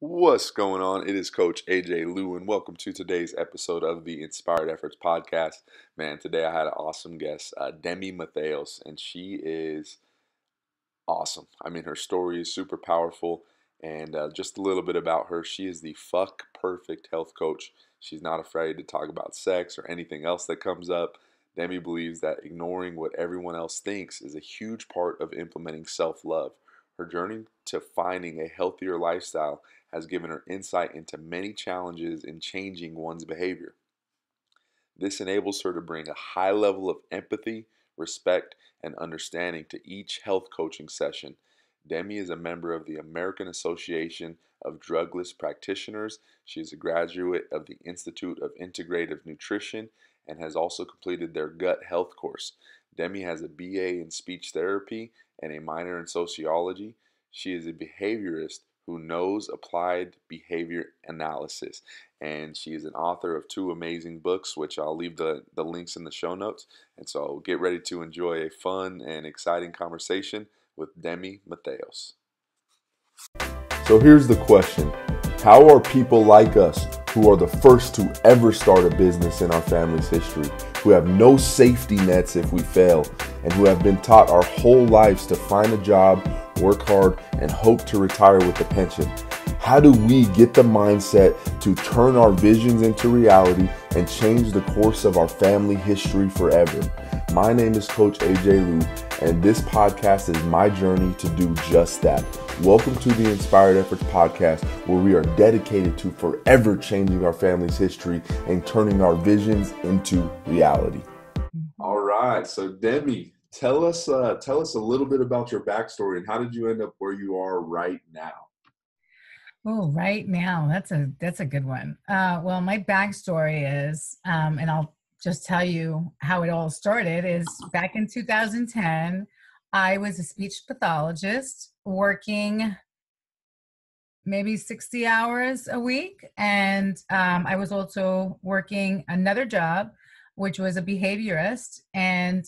What's going on? It is Coach AJ Lewin. Welcome to today's episode of the Inspired Efforts podcast. Man, today I had an awesome guest, uh, Demme Matheos, and she is awesome. I mean, her story is super powerful, and uh, just a little bit about her. She is the fuck perfect health coach. She's not afraid to talk about sex or anything else that comes up. Demme believes that ignoring what everyone else thinks is a huge part of implementing self love. Her journey to finding a healthier lifestyle has given her insight into many challenges in changing one's behavior. This enables her to bring a high level of empathy, respect, and understanding to each health coaching session. Demme is a member of the American Association of Drugless Practitioners. She is a graduate of the Institute of Integrative Nutrition and has also completed their gut health course. Demme has a BA in speech therapy and a minor in sociology. She is a behaviorist who knows applied behavior analysis. And she is an author of two amazing books, which I'll leave the, the links in the show notes. And so get ready to enjoy a fun and exciting conversation with Demme Matheos. So here's the question How are people like us, who are the first to ever start a business in our family's history, who have no safety nets if we fail, and who have been taught our whole lives to find a job, work hard, and hope to retire with a pension? How do we get the mindset to turn our visions into reality and change the course of our family history forever? My name is Coach AJ Lew, and this podcast is my journey to do just that. Welcome to the Inspired Efforts podcast, where we are dedicated to forever changing our family's history and turning our visions into reality. All right, so Demme, tell us uh, tell us a little bit about your backstory and how did you end up where you are right now? Oh, right now, that's a that's a good one. Uh, well, my backstory is, um, and I'll just tell you how it all started. Is back in 2010, I was a speech pathologist working maybe 60 hours a week, and um, I was also working another job, which was a behaviorist, and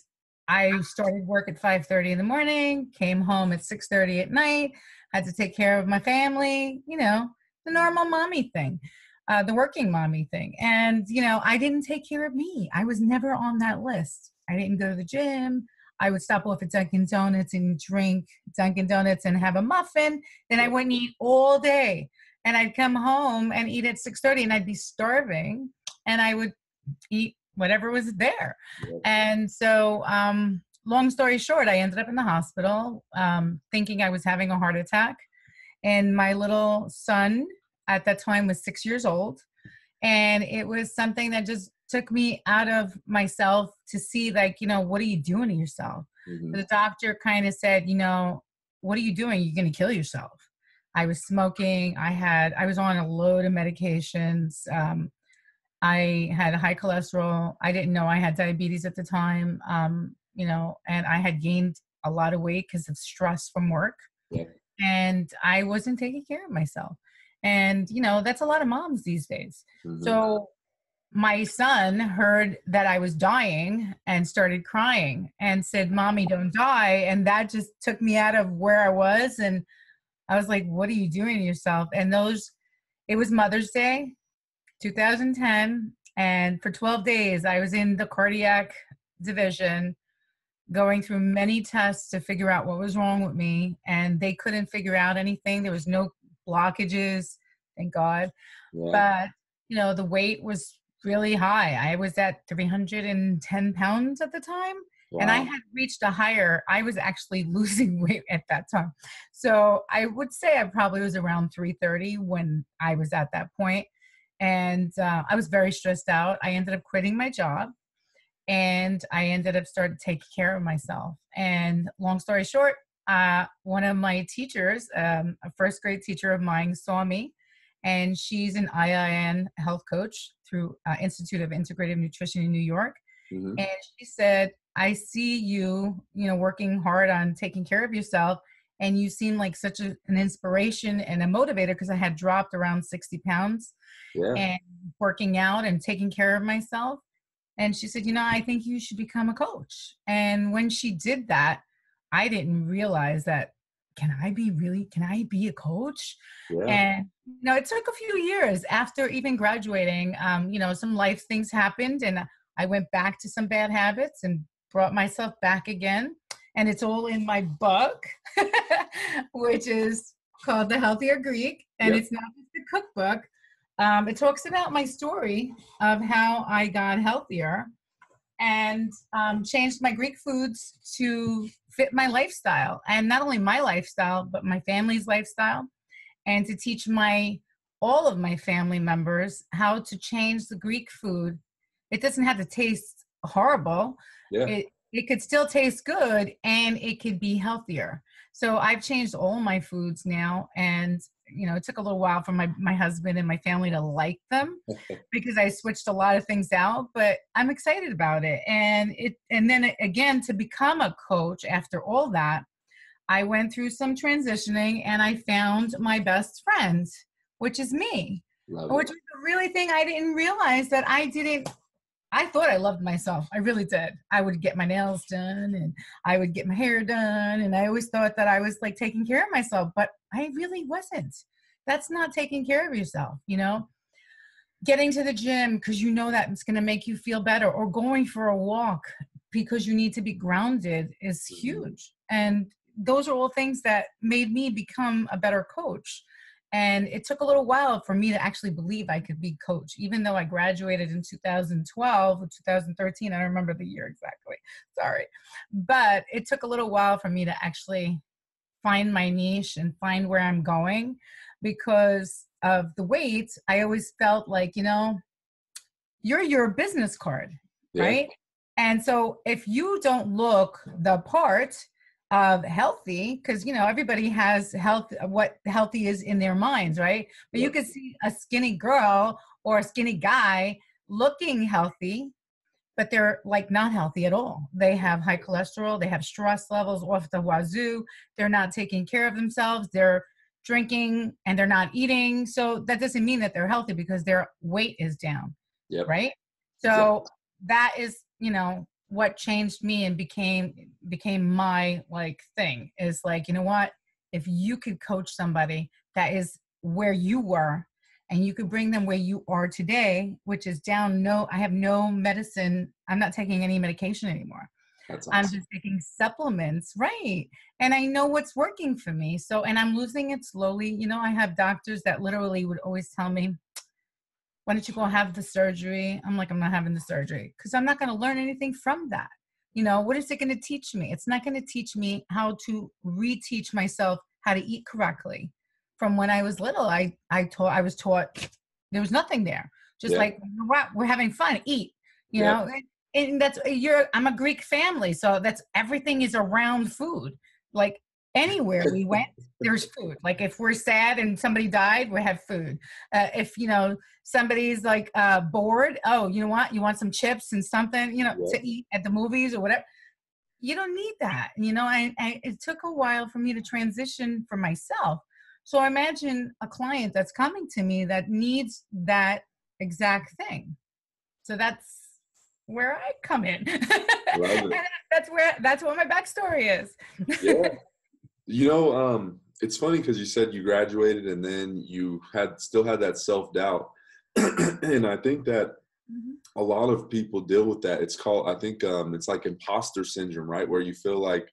I started work at 5:30 in the morning, came home at 6:30 at night, had to take care of my family, you know, the normal mommy thing, uh, the working mommy thing. And you know, I didn't take care of me. I was never on that list. I didn't go to the gym. I would stop off at Dunkin' Donuts and drink Dunkin' Donuts and have a muffin. Then I wouldn't eat all day, and I'd come home and eat at 6:30, and I'd be starving, and I would eat whatever was there. And so, um, long story short, I ended up in the hospital um, thinking I was having a heart attack. And my little son at that time was six years old. And it was something that just took me out of myself to see, like, you know, what are you doing to yourself? Mm-hmm. The doctor kind of said, you know, what are you doing? You're going to kill yourself. I was smoking. I had, I was on a load of medications. Um, I had high cholesterol. I didn't know I had diabetes at the time, um, you know, and I had gained a lot of weight because of stress from work. Yeah. And I wasn't taking care of myself. And, you know, that's a lot of moms these days. Mm-hmm. So my son heard that I was dying and started crying and said, Mommy, don't die. And that just took me out of where I was. And I was like, What are you doing to yourself? And those, it was Mother's Day 2010 and for 12 days i was in the cardiac division going through many tests to figure out what was wrong with me and they couldn't figure out anything. There was no blockages thank god. Yeah. but you know the weight was really high. I was at 310 pounds at the time wow. and i had reached a higher. I was actually losing weight at that time. So i would say i probably was around 330 when i was at that point and uh, i was very stressed out. I ended up quitting my job and i ended up starting taking care of myself. And long story short uh, one of my teachers um, a first grade teacher of mine saw me and she's an iin health coach through uh, institute of integrative nutrition in new york. Mm-hmm. and she said i see you you know working hard on taking care of yourself and you seem like such a, an inspiration and a motivator because I had dropped around 60 pounds yeah. and working out and taking care of myself. And she said, You know, I think you should become a coach. And when she did that, I didn't realize that can I be really, can I be a coach? Yeah. And, you know, it took a few years after even graduating. Um, you know, some life things happened and I went back to some bad habits and brought myself back again. And it's all in my book, which is called The Healthier Greek. And Yep. it's not just a cookbook. Um, it talks about my story of how I got healthier and um, changed my Greek foods to fit my lifestyle. And not only my lifestyle, but my family's lifestyle. And to teach my all of my family members how to change the Greek food. It doesn't have to taste horrible Yeah. it it could still taste good and it could be healthier so i've changed all my foods now and you know it took a little while for my my husband and my family to like them because i switched a lot of things out but i'm excited about it and it and then again to become a coach after all that i went through some transitioning and i found my best friend which is me Love which it. was the really thing I didn't realize that I didn't. I thought I loved myself. I really did. I would get my nails done and I would get my hair done. And I always thought that I was like taking care of myself, but I really wasn't. That's not taking care of yourself, you know? Getting to the gym because you know that it's going to make you feel better, or going for a walk because you need to be grounded is Mhm. huge. And those are all things that made me become a better coach and it took a little while for me to actually believe I could be coach, even though I graduated in 2012 or 2013. I don't remember the year exactly. Sorry. But it took a little while for me to actually find my niche and find where I'm going because of the weight. I always felt like, you know, you're your business card, Yeah. right? And so if you don't look the part of healthy, because you know everybody has health, what healthy is in their minds, right? But you Yep. could see a skinny girl or a skinny guy looking healthy, but they're like not healthy at all. They have high cholesterol, they have stress levels off the wazoo, they're not taking care of themselves, they're drinking and they're not eating. So that doesn't mean that they're healthy because their weight is down Yep. right so that is you know what changed me and became became my like thing is like you know what if you could coach somebody that is where you were and you could bring them where you are today which is down no i have no medicine. I'm not taking any medication anymore. That's i'm just taking supplements right. And i know what's working for me. So and i'm losing it slowly. You know i have doctors that literally would always tell me why don't you go have the surgery? I'm like i'm not having the surgery. Because i'm not going to learn anything from that. You know what is it going to teach me? It's not going to teach me how to reteach myself how to eat correctly from when i was little i i taught i was taught there was nothing there. Just Yeah. like we're, we're having fun eat you Yeah. know? And, and that's you're i'm a greek family so that's everything is around food. Like anywhere we went there's food. Like if we're sad and somebody died we have food. Uh, if you know somebody's like uh bored oh you know what? You want some chips and something you know Yeah. to eat at the movies or whatever. You don't need that you know? And, and it took a while for me to transition for myself so imagine a client that's coming to me that needs that exact thing so that's where i come in that's where that's what my backstory is yeah. You know, um, it's funny because you said you graduated and then you had still had that self doubt, and I think that Mhm. a lot of people deal with that. It's called, I think, um, it's like imposter syndrome, right? Where you feel like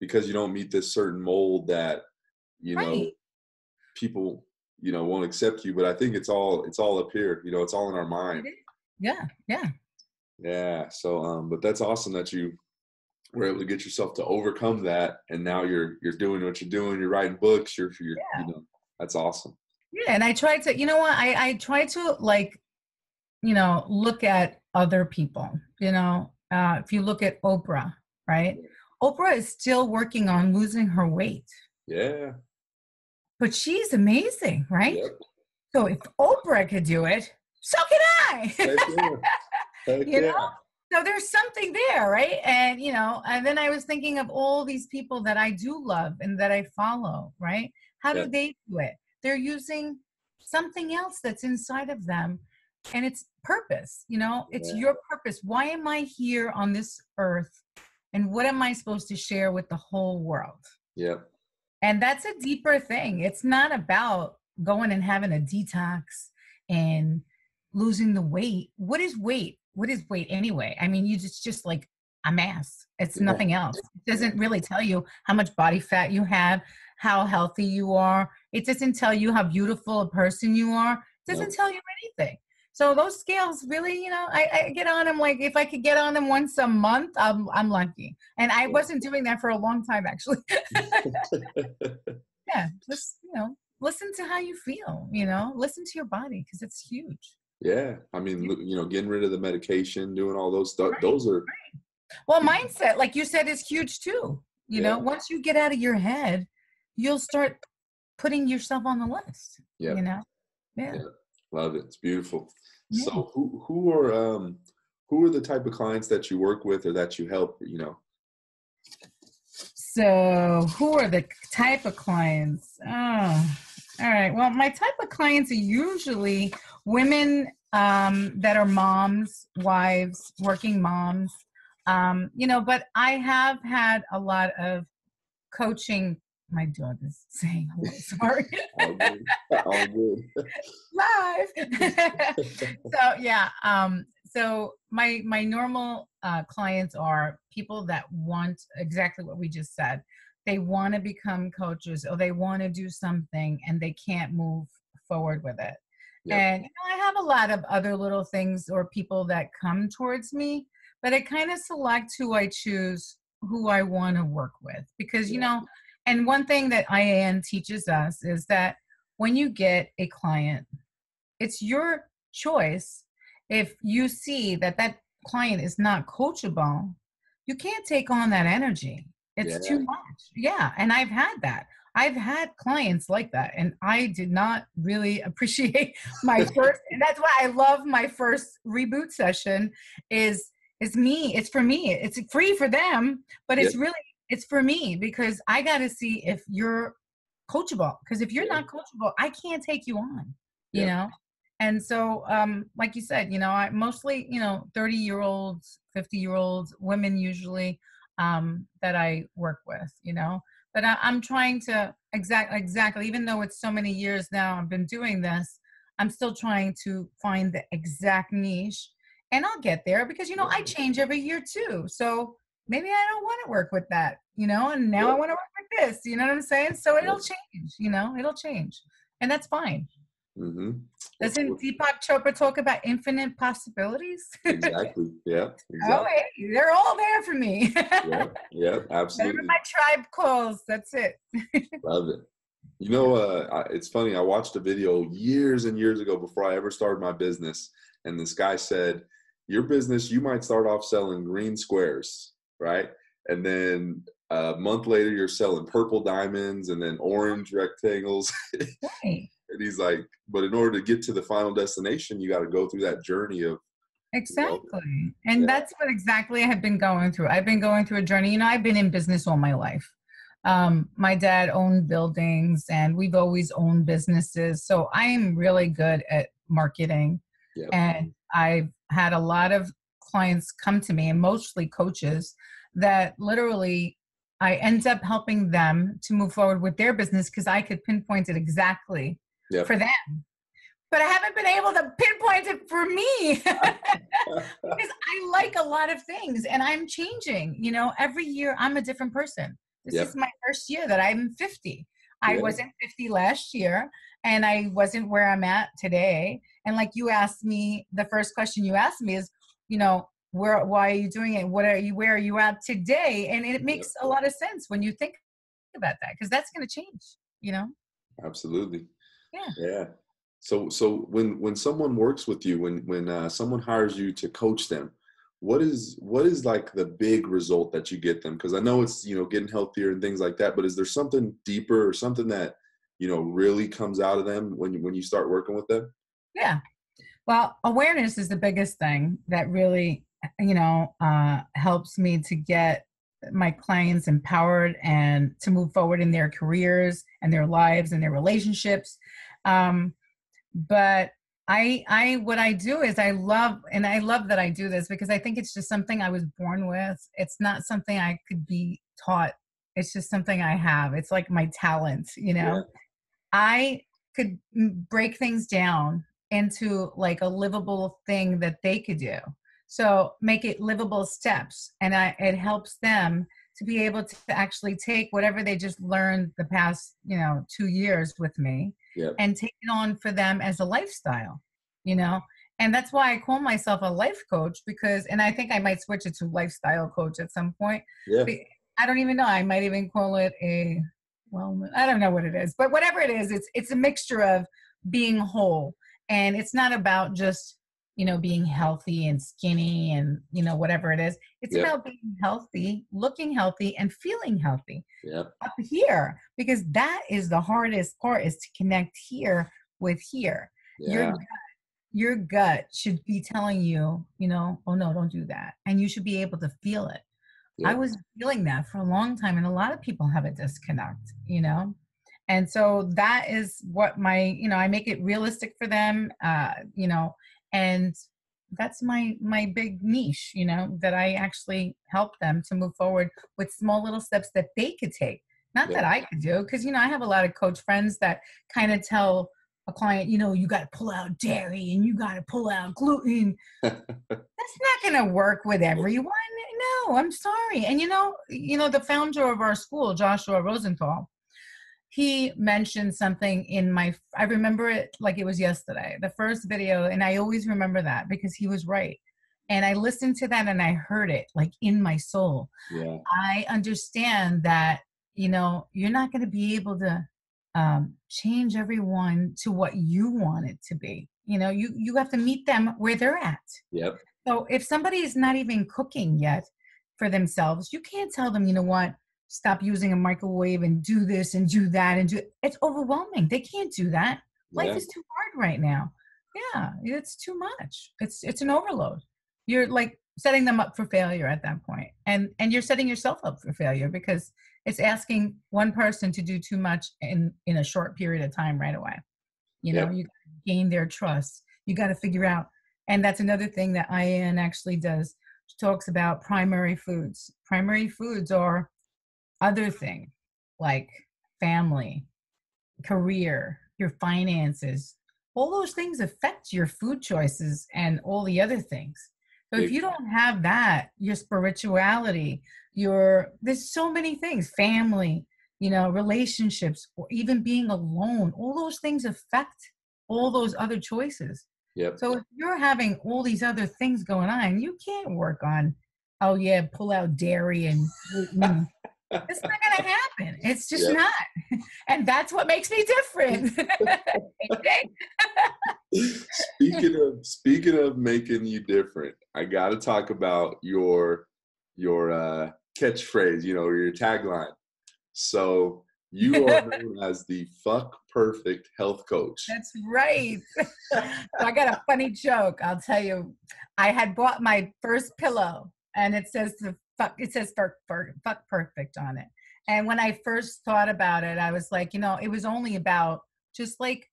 because you don't meet this certain mold that you know Right. People you know won't accept you. But I think it's all it's all up here. You know, it's all in our mind. yeah yeah Yeah. So, um, but that's awesome that you were able to get yourself to overcome that, and now you're you're doing what you're doing. You're writing books. You're you're you know that's awesome. Yeah, and I try to, you know what, I, I try to like, you know, look at other people. You know, uh, if you look at Oprah, right? Oprah is still working on losing her weight, Yeah. But she's amazing, right? Yep. So if Oprah could do it, so can I. Yeah. Heck You know? so there's something there, right? And you know, and then I was thinking of all these people that I do love and that I follow, right? How Yeah. do they do it? They're using something else that's inside of them and it's purpose, you know? It's Yeah. your purpose. Why am I here on this earth? And what am I supposed to share with the whole world? Yep. And that's a deeper thing. It's not about going and having a detox and losing the weight. What is weight? What is weight anyway? I mean, you just just like a mass. It's nothing else. It doesn't really tell you how much body fat you have, how healthy you are. It doesn't tell you how beautiful a person you are. It doesn't tell you anything. So those scales really, you know, I, I get on them like if I could get on them once a month, I'm I'm lucky. And I wasn't doing that for a long time actually. yeah, just you know, listen to how you feel. You know, listen to your body because it's huge. yeah, I mean, you know, getting rid of the medication, doing all those stuff. Right, Those are Well, mindset, like you said, is huge too. You know, once you get out of your head, you'll start putting yourself on the list. yeah. You know, yeah. Yeah. Love it. It's beautiful. Yeah. So who who are um who are the type of clients that you work with or that you help, you know? So, who are the type of clients? Oh, all right. Well, my type of clients are usually women um, that are moms, wives, working moms. Um, you know, but I have had a lot of coaching. My dog is saying hello. Sorry. All good. All good. live. so yeah, um, so my my normal uh, clients are people that want exactly what we just said. They want to become coaches or they want to do something and they can't move forward with it. Yep. And you know, I have a lot of other little things or people that come towards me, but I kind of select who I choose, who I want to work with because you know. And one thing that IIN teaches us is that when you get a client, it's your choice. If you see that that client is not coachable, you can't take on that energy. It's Yeah. too much. Yeah. And I've had that. I've had clients like that, and I did not really appreciate my first. and that's why I love my first reboot session. Is is me? It's for me. It's free for them, but it's really it's for me because I got to see if you're coachable. Because if you're not coachable, I can't take you on. You Yeah. know. And so, um, like you said, you know, I mostly, you know, 30 year olds, 50 year olds, women usually um, that I work with, you know. But I, I'm trying to exact exactly, even though it's so many years now I've been doing this, I'm still trying to find the exact niche, and I'll get there because you know I change every year too. So maybe I don't want to work with that, you know, and now I want to work with this. You know what I'm saying? So it'll change, you know, it'll change, and that's fine. Mm-hmm. Doesn't Deepak Chopra talk about infinite possibilities? exactly. Yeah. oh, hey, they're all there for me. Yeah. Yeah. Absolutely. my tribe calls, that's it. Love it. You know, uh, I- it's funny. I watched a video years and years ago before I ever started my business, and this guy said, "Your business, you might start off selling green squares, right? And then a month later, you're selling purple diamonds, and then orange rectangles." Right. and he's like, "But in order to get to the final destination, you got to go through that journey of Exactly. And Yeah. that's what exactly I have been going through. I've been going through a journey. You know, I've been in business all my life. Um, my dad owned buildings and we've always owned businesses. So I am really good at marketing. Yep. And I've had a lot of clients come to me and mostly coaches that literally I end up helping them to move forward with their business because I could pinpoint it exactly Yep. for them. But I haven't been able to pinpoint it for me because I like a lot of things and I'm changing. You know, every year I'm a different person. This Yep. is my first year that I'm 50. I Yeah. wasn't 50 last year and I wasn't where I'm at today. And like you asked me, the first question you asked me is, you know, where why are you doing it? What are you where are you at today? And it makes a lot of sense when you think about that because that's going to change, you know? Absolutely. Yeah. Yeah. So so when when someone works with you, when when uh, someone hires you to coach them, what is what is like the big result that you get them? Because I know it's you know getting healthier and things like that, but is there something deeper or something that you know really comes out of them when you when you start working with them? Yeah. Well, awareness is the biggest thing that really, you know, uh, helps me to get my clients empowered and to move forward in their careers and their lives and their relationships. Um, but I, I, what I do is I love, and I love that I do this because I think it's just something I was born with. It's not something I could be taught It's just something I have. It's like my talent, you know. Yeah. I could break things down into like a livable thing that they could do. So make it livable steps, and I, it helps them to be able to actually take whatever they just learned the past, you know, two years with me, Yep. and take it on for them as a lifestyle. You know, and that's why I call myself a life coach because, and I think I might switch it to lifestyle coach at some point. Yeah. I don't even know. I might even call it a well, I don't know what it is, but whatever it is, it's it's a mixture of being whole, and it's not about just you know being healthy and skinny and you know whatever it is. It's Yeah. about being healthy, looking healthy, and feeling healthy Yep. up here because that is the hardest part is to connect here with here your gut, your gut should be telling you, you know, oh no, don't do that. And you should be able to feel it. I was feeling that for a long time, and a lot of people have a disconnect, you know. And so that is what my, you know, I make it realistic for them, uh, you know, and that's my my big niche, you know, that I actually help them to move forward with small little steps that they could take. Not that I could do, because you know, I have a lot of coach friends that kind of tell a client, you know, you got to pull out dairy and you got to pull out gluten. That's not going to work with everyone. No, I'm sorry. And you know, you know, the founder of our school, Joshua Rosenthal, he mentioned something in my I remember it like it was yesterday, the first video, and I always remember that because he was right. And I listened to that and I heard it like in my soul. yeah. I understand that you know you're not going to be able to um, change everyone to what you want it to be. You know, you you have to meet them where they're at. Yep. So if somebody is not even cooking yet for themselves, you can't tell them, you know what, stop using a microwave and do this and do that and do it's overwhelming. They can't do that. Life Yeah. is too hard right now. Yeah, it's too much. It's it's an overload. You're like setting them up for failure at that. And and you're setting yourself up for failure because it's asking one person to do too much in in a short period of time right away. You know, Yep. you gain their trust. You got to figure out and that's another thing that IIN actually does. She talks about primary foods. Primary foods are other thing like family, career, your finances. All those things affect your food choices and all the other things. So if you don't have that, your spirituality, your there's so many things, family, you know, relationships, or even being alone, all those things affect all those other choices. Yep. So if you're having all these other things going on, you can't work on, oh yeah, pull out dairy and gluten. It's not gonna happen. It's just Yep. not. And that's what makes me different. Speaking of speaking of making you different, I got to talk about your your uh, catchphrase. You know, your tagline. So you are known as the fuck perfect health coach. That's right. so I got a funny joke. I'll tell you. I had bought my first pillow, and it says the fuck. It says fuck, fuck, fuck perfect on it. And when I first thought about it, I was like, you know, it was only about just like,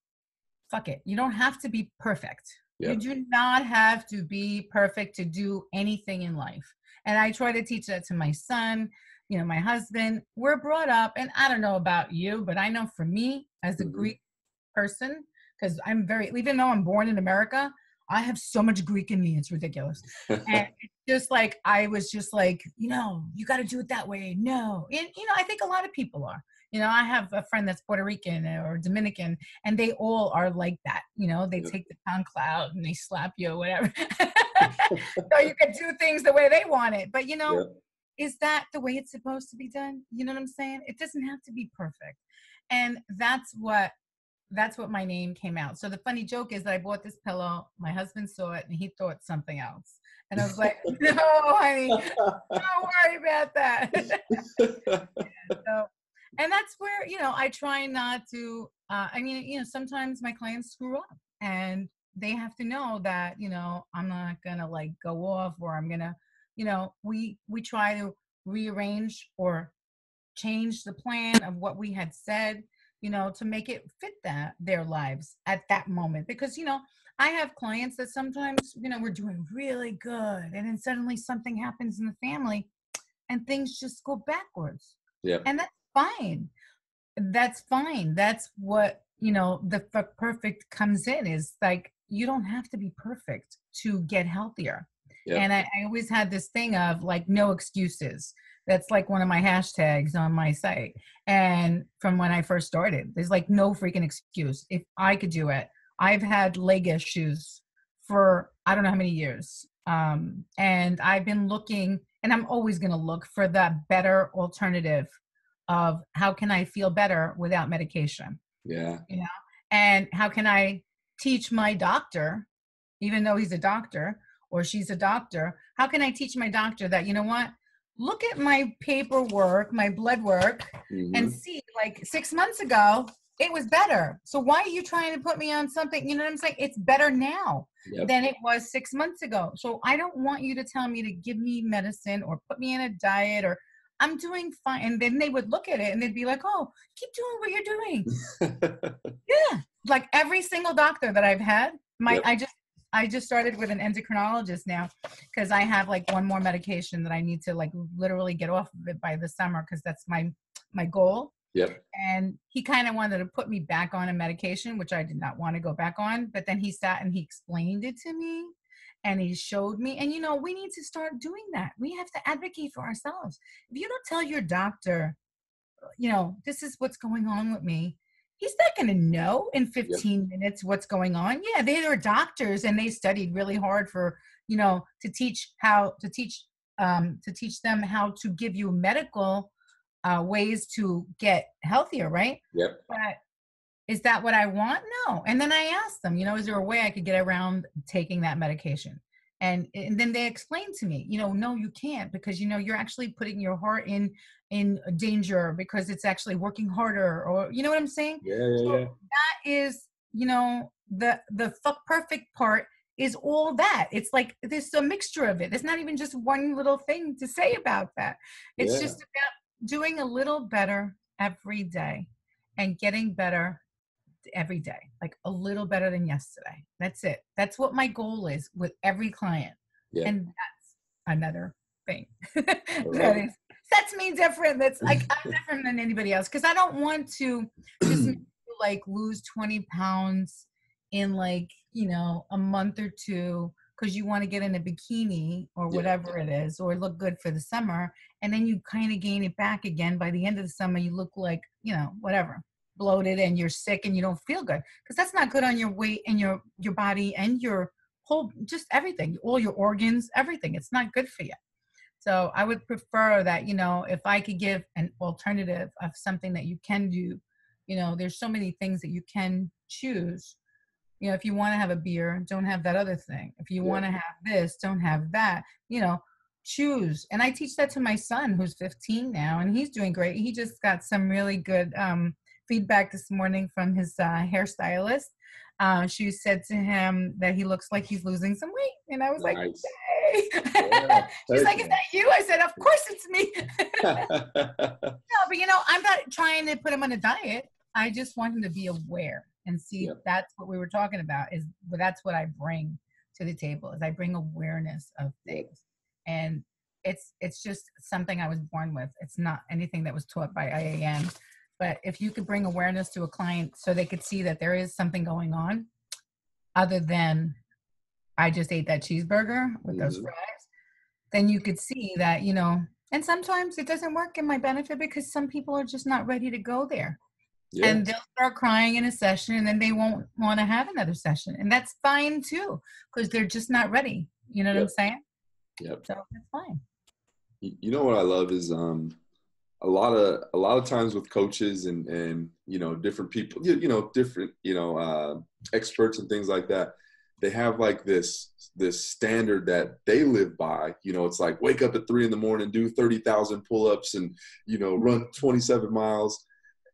fuck it. You don't have to be perfect. You do not have to be perfect to do anything in life. And I try to teach that to my son, you know, my husband. We're brought up, and I don't know about you, but I know for me as a Mhm. Greek person, because I'm very, even though I'm born in America, I have so much Greek in me. It's ridiculous. And just like, I was just like, you know, you got to do it that way. No. And, you know, I think a lot of people are. You know, I have a friend that's Puerto Rican or Dominican, and they all are like that. You know, they Yeah. take the pound cloud and they slap you or whatever. so you can do things the way they want it. But, you know, is that the way it's supposed to be done? You know what I'm saying? It doesn't have to be perfect. And that's what that's what my name came out. So the funny joke is that I bought this pillow, my husband saw it and he thought something else. And I was like, no, honey, don't worry about that. so, and that's where, you know, I try not to, uh, I mean, you know, sometimes my clients screw up and they have to know that, you know, I'm not going to like go off or I'm going to, you know, we, we try to rearrange or change the plan of what we had said, you know, to make it fit that their lives at that moment. Because, you know, I have clients that sometimes, you know, we're doing really good and then suddenly something happens in the family and things just go backwards. Yeah. And that's fine. That's fine. That's what, you know, the perfect comes in is like, you don't have to be perfect to get healthier. And I, I always had this thing of like, no excuses. That's like one of my hashtags on my site. And from when I first started, there's like no freaking excuse. If I could do it, I've had leg issues for I don't know how many years. Um, and I've been looking, and I'm always going to look for the better alternative of how can I feel better without medication? Yeah. You know, and how can I teach my doctor, even though he's a doctor or she's a doctor, how can I teach my doctor that, you know what? Look at my paperwork, my blood work, Mhm. and see like six months ago it was better so why are you trying to put me on something you know what i'm saying it's better now Yep. than it was six months ago so i don't want you to tell me to give me medicine or put me in a diet or i'm doing fine and then they would look at it and they'd be like oh keep doing what you're doing yeah like every single doctor that i've had my Yep. i just i just started with an endocrinologist now because i have like one more medication that i need to like literally get off of it by the summer because that's my my goal. Yep. and he kind of wanted to put me back on a medication which i did not want to go back on but then he sat and he explained it to me and he showed me and you know we need to start doing that. We have to advocate for ourselves. If you don't tell your doctor you know this is what's going on with me he's not going to know in 15 minutes what's going on yeah they are doctors and they studied really hard for you know to teach how to teach um, to teach them how to give you medical uh, ways to get healthier right Yep. but is that what I want? No. And then I asked them, you know, is there a way I could get around taking that medication? And and then they explained to me, you know, no, you can't because you know you're actually putting your heart in in danger because it's actually working harder, or you know what I'm saying? Yeah. Yeah. So Yeah. that is, you know, the the fuck perfect part is all that. It's like there's a mixture of it. There's not even just one little thing to say about that. It's Yeah. just about doing a little better every day and getting better every day, like a little better than yesterday. That's it. That's what my goal is with every client. Yeah. And that's another thing. That sets me different. That's like I'm different than anybody else because I don't want to just like lose 20 pounds in like, you know, a month or two because you want to get in a bikini or Yeah. whatever it is or look good for the summer and then you kind of gain it back again by the end of the summer you look like, you know, whatever bloated and you're sick and you don't feel good because that's not good on your weight and your your body and your whole just everything all your organs everything. It's not good for you so i would prefer that you know if i could give an alternative of something that you can do you know there's so many things that you can choose. You know if you want to have a beer don't have that other thing. If you Yeah. want to have this don't have that. You know choose. And i teach that to my son who's 15 now and he's doing great. He just got some really good um, feedback this morning from his uh, hairstylist uh, she said to him that he looks like he's losing some weight and i was like Nice. Yay. Yeah, she's like is that you i said of course it's me no, but you know, I'm not trying to put him on a diet. I just want him to be aware and see Yep. that's what we were talking about is that's what I bring to the table is I bring awareness of things. And it's it's just something I was born with. It's not anything that was taught by IIN. But if you could bring awareness to a client so they could see that there is something going on other than I just ate that cheeseburger with those Mhm. fries, then you could see that, you know, and sometimes it doesn't work in my benefit because some people are just not ready to go there. yeah. And they'll start crying in a session and then they won't want to have another session. And that's fine too, because they're just not ready. You know what I'm saying? Yep. So that's fine. You know what I love is um a lot of a lot of times with coaches and and you know different people you, you know different you know uh, experts and things like that they have like this this standard that they live by you know it's like wake up at three in the morning do 30,000 pull-ups and you know run 27 miles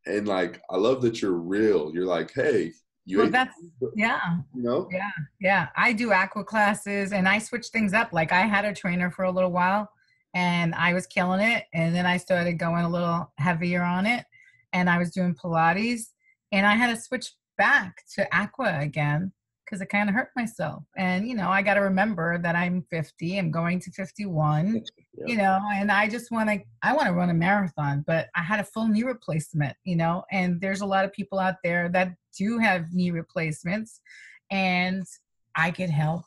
and like I love that you're real you're like hey you Well, that's, yeah. you know Yeah, yeah. I do aqua classes and I switch things up. Like I had a trainer for a little while and I was killing it. And then I started going a little heavier on it and I was doing Pilates and I had to switch back to aqua again because it kind of hurt myself. And, you know, I got to remember that I'm 50, I'm going to 51, Yeah. you know, and I just want to, I want to run a marathon, but I had a full knee replacement, you know, and there's a lot of people out there that do have knee replacements and I could help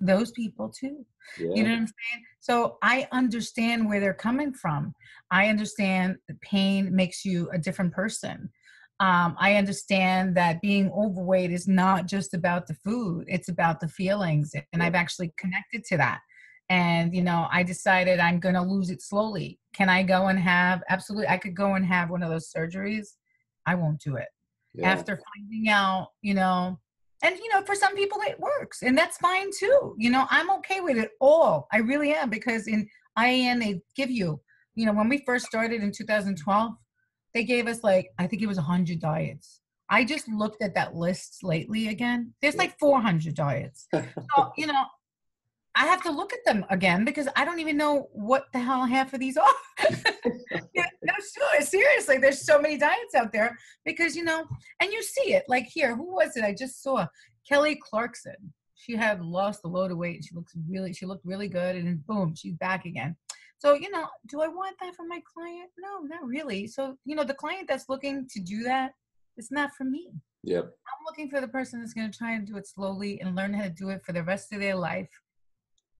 those people too. Yeah. You know what I'm saying? So I understand where they're coming from. I understand the pain makes you a different person. Um, I understand that being overweight is not just about the food, it's about the feelings. And. I've actually connected to that. And, you know, I decided I'm going to lose it slowly. Can I go and have, absolutely, I could go and have one of those surgeries. I won't do it yeah. after finding out, you know, and you know, for some people it works, and that's fine too. You know, I'm okay with it all. I really am because in IIN they give you, you know, when we first started in 2012, they gave us like I think it was 100 diets. I just looked at that list lately again. There's like 400 diets. So, you know, I have to look at them again because I don't even know what the hell half of these are. yeah, no, sure, seriously, there's so many diets out there because you know, and you see it. Like here, who was it? I just saw Kelly Clarkson. She had lost a load of weight. She looks really, she looked really good, and then boom, she's back again. So you know, do I want that for my client? No, not really. So you know, the client that's looking to do that, it's not for me. Yep. I'm looking for the person that's going to try and do it slowly and learn how to do it for the rest of their life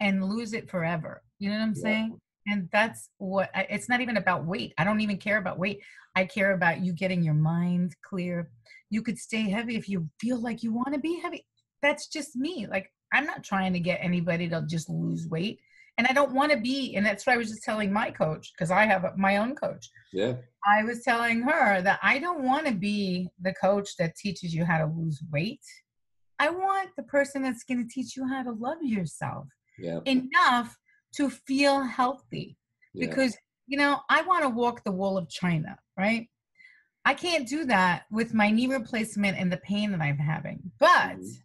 and lose it forever. You know what I'm Yeah. saying? And that's what I, it's not even about weight. I don't even care about weight. I care about you getting your mind clear. You could stay heavy if you feel like you want to be heavy. That's just me. Like, I'm not trying to get anybody to just lose weight. And I don't want to be, and that's what I was just telling my coach, because I have my own coach. Yeah. I was telling her that I don't want to be the coach that teaches you how to lose weight. I want the person that's going to teach you how to love yourself Yeah. enough to feel healthy. Yeah. Because, you know, I want to walk the wall of China, right? I can't do that with my knee replacement and the pain that I'm having. But Mhm.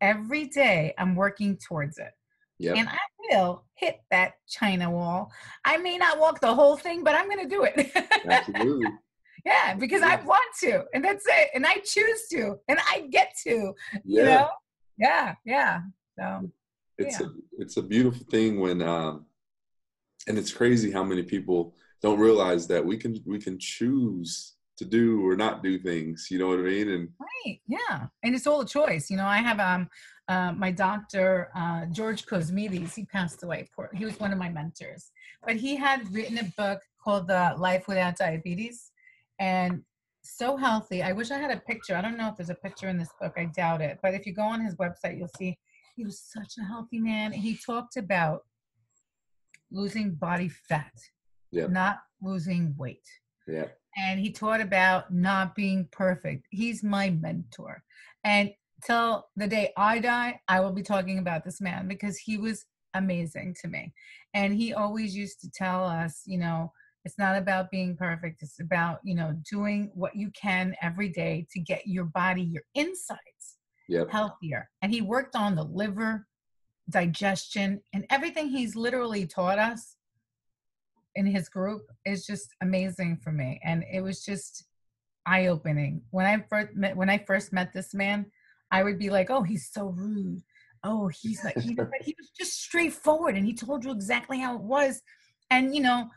every day I'm working towards it. Yep. And I will hit that China wall. I may not walk the whole thing, but I'm going to do it. Absolutely. yeah, because I want to. And that's it. And I choose to. And I get to. Yeah. You know? Yeah, yeah. So, it's Yeah. a it's a beautiful thing when um and it's crazy how many people don't realize that we can we can choose to do or not do things you know what i mean and right. Yeah. And it's all a choice. You know, I have um uh, my doctor, uh, George Cosmides, he passed away. Poor, he was one of my mentors. But he had written a book called uh, Life Without Diabetes. And so healthy. I wish I had a picture. I don't know if there's a picture in this book. I doubt it. But if you go on his website, you'll see he was such a healthy man. He talked about losing body fat, Yep. not losing weight. yeah And he taught about not being perfect. He's my mentor. And till the day I die, I will be talking about this man because he was amazing to me. And he always used to tell us, you know, it's not about being perfect. It's about, you know, doing what you can every day to get your body, your insides yep healthier. And he worked on the liver, digestion, and everything he's literally taught us in his group is just amazing for me. And it was just eye opening. When I first met when I first met this man, I would be like, oh, he's so rude. Oh, he's like, he, he was just straightforward and he told you exactly how it was. And you know,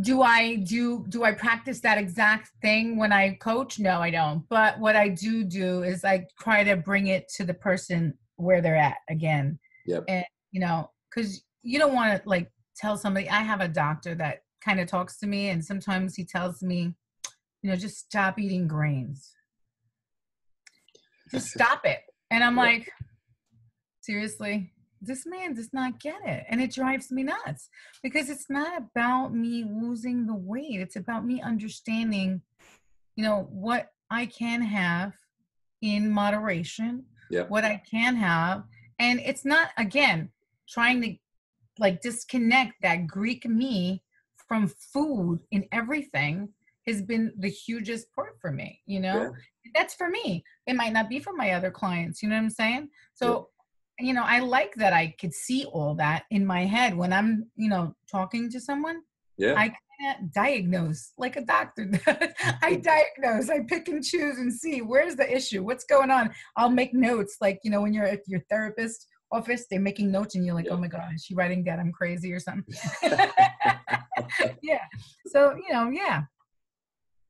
do I do do I practice that exact thing when I coach? No, I don't. But what I do do is I try to bring it to the person where they're at again. Yep. And you know, because you don't want to like tell somebody. I have a doctor that kind of talks to me, and sometimes he tells me, you know, just stop eating grains. Just stop it. And I'm Yeah. like, seriously, this man does not get it. And it drives me nuts because it's not about me losing the weight. It's about me understanding, you know, what I can have in moderation, Yep. what I can have. And it's not, again, trying to like disconnect that Greek me from food in everything has been the hugest part for me, you know? That's for me. It might not be for my other clients, you know what I'm saying? So, you know, I like that I could see all that in my head when I'm, you know, talking to someone. yeah I can can't diagnose like a doctor does. I diagnose, I pick and choose and see where's the issue, what's going on. I'll make notes, like you know, when you're at your therapist office, they're making notes, and you're like, Yeah. oh my god, is she writing that I'm crazy or something? yeah. So you know, yeah,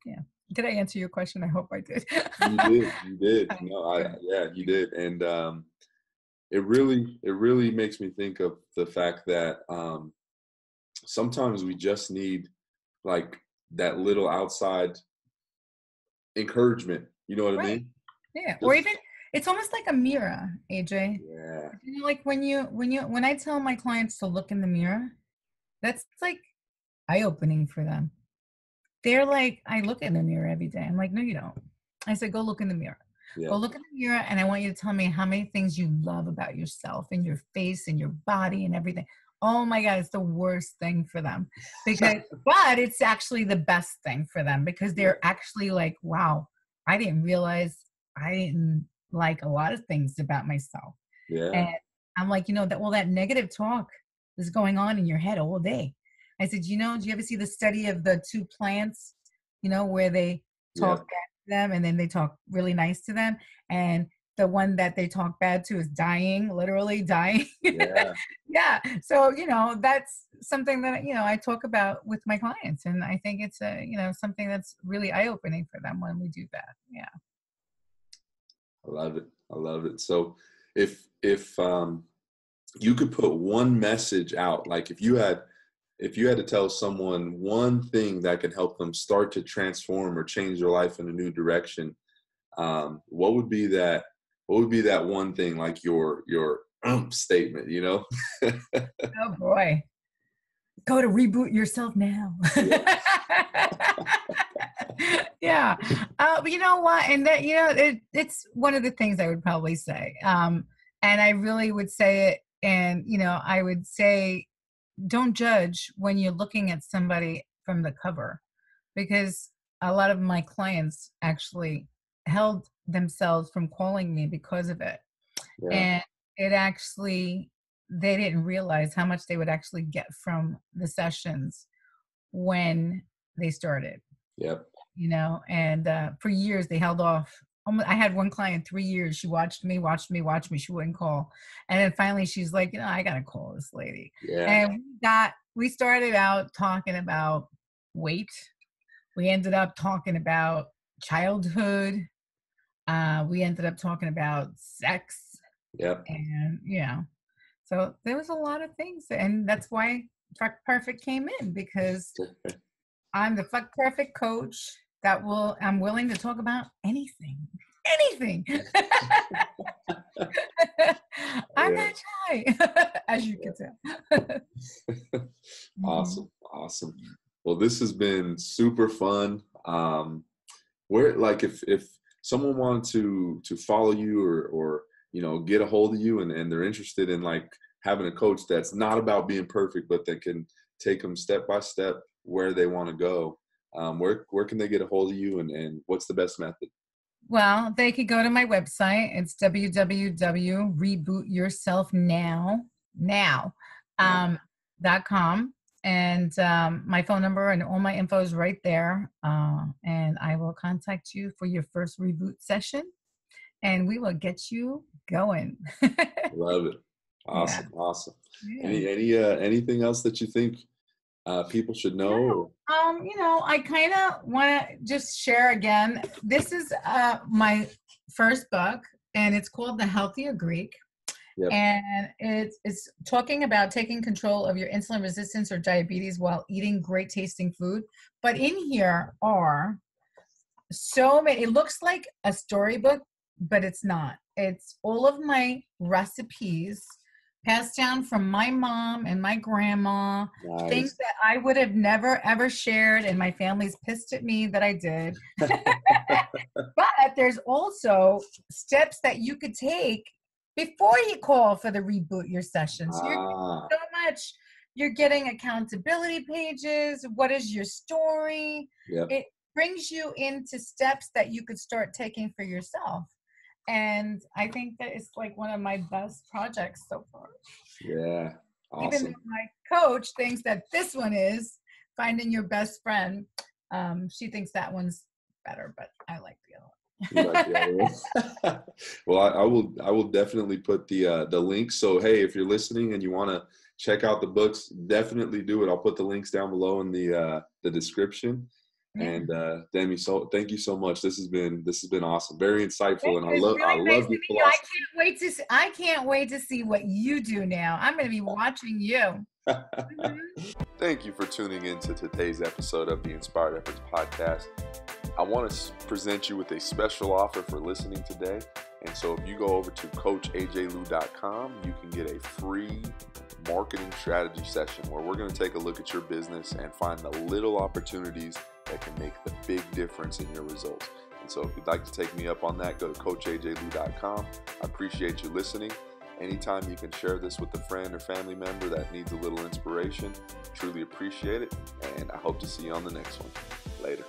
yeah. Did I answer your question? I hope I did. you did you did no i yeah you did and um it really it really makes me think of the fact that um sometimes we just need like that little outside encouragement you know what i mean Yeah, or even it's almost like a mirror, AJ. yeah You know, like when you when you when I tell my clients to look in the mirror, that's like eye opening for them. They're like, I look in the mirror every day. I'm like, no, you don't. I said, go look in the mirror. Yeah Go look in the mirror, and I want you to tell me how many things you love about yourself and your face and your body and everything. Oh my God, it's the worst thing for them because, but it's actually the best thing for them because they're actually like, wow, I didn't realize I didn't like a lot of things about myself. yeah And I'm like, you know, that well, that negative talk is going on in your head all day. I said, you know, do you ever see the study of the two plants, you know, where they talk Yeah. Them and then they talk really nice to them? And the one that they talk bad to is dying, literally dying. yeah yeah. So, you know, that's something that, you know, I talk about with my clients. And I think it's a, you know, something that's really eye opening for them when we do that. Yeah. I love it. I love it. So if if um you could put one message out, like if you had if you had to tell someone one thing that could help them start to transform or change their life in a new direction, um, what would be that what would be that one thing like your your um statement, you know? Oh boy. Go to reboot yourself now. yeah. Uh, but you know what? And that, you know, it, it's one of the things I would probably say. Um, and I really would say it. And, you know, I would say, don't judge when you're looking at somebody from the cover because a lot of my clients actually held themselves from calling me because of it Yeah. and it actually they didn't realize how much they would actually get from the sessions when they started Yep. you know and uh, for years they held off I had one client three years she watched me watched me watched me she wouldn't call. And then finally she's like you know i gotta call this lady. Yeah. and we got we started out talking about weight. We ended up talking about childhood. Uh, we ended up talking about sex. Yep. and you know so there was a lot of things and that's why fuck perfect came in because i'm the fuck perfect coach that will i'm willing to talk about anything anything i'm not shy as you can tell Mhm. Awesome, awesome. Well, this has been super fun. Um, where, like, if if someone wanted to to follow you or or you know get a hold of you and and they're interested in like having a coach that's not about being perfect, but that can take them step by step where they want to go. Um, where where can they get a hold of you and and what's the best method? Well, they could go to my website. It's www.rebootyourselfnow now um, dot com, and um, my phone number and all my info is right there. Uh, and I will contact you for your first reboot session, and we will get you going. Love it. Awesome, awesome. Yeah. Any any uh, anything else that you think uh, people should know? Or? Um, you know, I kind of want to just share again. This is uh, my first book, and it's called The Healthier Greek. Yep. And it's it's talking about taking control of your insulin resistance or diabetes while eating great tasting food. But in here are so many. It looks like a storybook, but it's not. It's all of my recipes passed down from my mom and my grandma Nice. things that I would have never ever shared, and my family's pissed at me that I did. but there's also steps that you could take before you call for the reboot your sessions. You're Ah, so much. You're getting accountability pages. What is your story? yep. It brings you into steps that you could start taking for yourself. And I think that it's like one of my best projects so far Yeah. even though my coach thinks that this one is finding your best friend. Um, she thinks that one's better, but I like the other one. well, I, I, will. I will definitely put the uh, the links. So hey, if you're listening and you want to check out the books, definitely do it. I'll put the links down below in the uh, the description. And uh, Demme, so thank you so much. This has been this has been awesome, very insightful, and I love really I nice love the philosophy. I can't wait to see, I can't wait to see what you do now. I'm going to be watching you. Thank you for tuning in to today's episode of the Inspired Efforts podcast. I want to present you with a special offer for listening today. And so if you go over to coachajlew.com, you can get a free marketing strategy session where we're going to take a look at your business and find the little opportunities that can make the big difference in your results. And so if you'd like to take me up on that, go to coachajlew.com. I appreciate you listening. Anytime you can share this with a friend or family member that needs a little inspiration, truly appreciate it. And I hope to see you on the next one. Later.